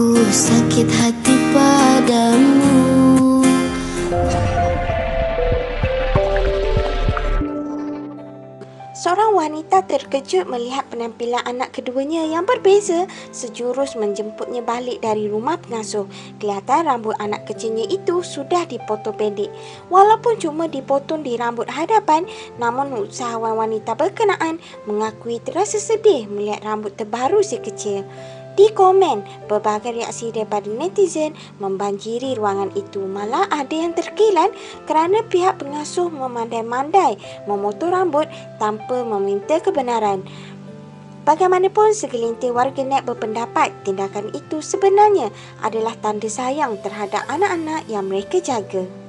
Ku sakit hati padamu Seorang wanita terkejut melihat penampilan anak keduanya yang berbeza sejurus menjemputnya balik dari rumah pengasuh. Kelihatan rambut anak kecilnya itu sudah dipotong pendek. Walaupun cuma dipotong di rambut hadapan, namun usahawan wanita berkenaan mengakui terasa sedih melihat rambut terbaru si kecil. Di komen, berbagai reaksi daripada netizen membanjiri ruangan itu. Malah ada yang terkilan kerana pihak pengasuh memandai-mandai memotong rambut tanpa meminta kebenaran. Bagaimanapun segelintir warganet berpendapat tindakan itu sebenarnya adalah tanda sayang terhadap anak-anak yang mereka jaga.